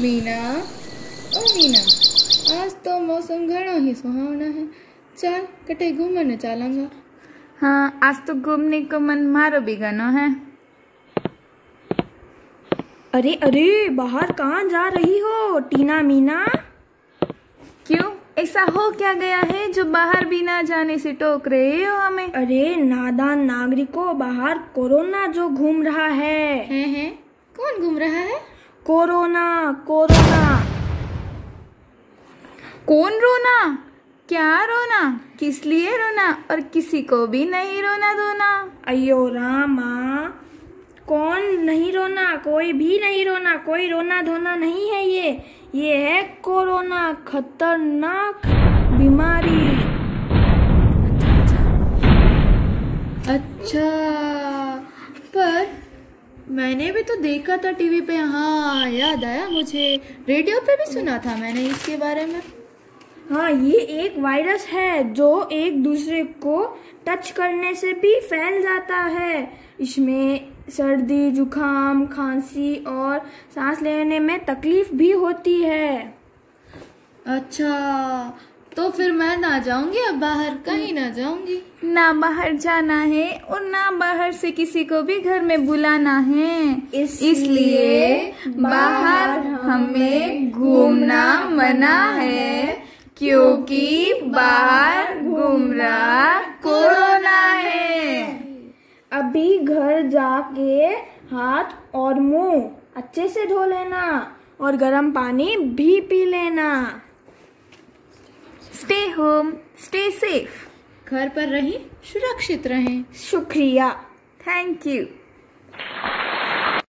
मीना ओ मीना आज तो मौसम घणो ही सुहावना है। चल कटे घूमने चलेंगे। हाँ आज तो घूमने को मन मारो भी घनो है। अरे अरे बाहर कहाँ जा रही हो टीना मीना? क्यों? ऐसा हो क्या गया है जो बाहर भी बिना जाने से टोक रहे हो हमें? अरे नादान नागरिकों बाहर कोरोना जो घूम रहा है। हैं हैं। कौन घूम रहा है? Corona corona. कौन रोना? क्या रोना? किस लिए रोना? और किसी को भी नहीं रोना धोना। अयो रामा कौन नहीं रोना? कोई भी नहीं रोना कोई रोना धोना नहीं है ये। ये है कोरोना खतरनाक बीमारी। अच्छा पर मैंने भी तो देखा था टीवी पे हाँ याद आया मुझे। रेडियो पे भी सुना था मैंने इसके बारे में। हाँ ये एक वायरस है जो एक दूसरे को टच करने से भी फैल जाता है। इसमें सर्दी जुकाम खांसी और सांस लेने में तकलीफ़ भी होती है। अच्छा तो फिर मैं ना जाऊँगी अब बाहर कहीं ना जाऊँगी। ना बाहर जाना है और ना बाहर से किसी को भी घर में बुलाना है। इसलिए बाहर हमें घूमना मना है, क्योंकि बाहर घूम रहा कोरोना है। अभी घर जाके हाथ और मुँह अच्छे से धो लेना और गर्म पानी भी पी लेना। स्टे होम स्टे सेफ़ घर पर रहें सुरक्षित रहें। शुक्रिया। Thank you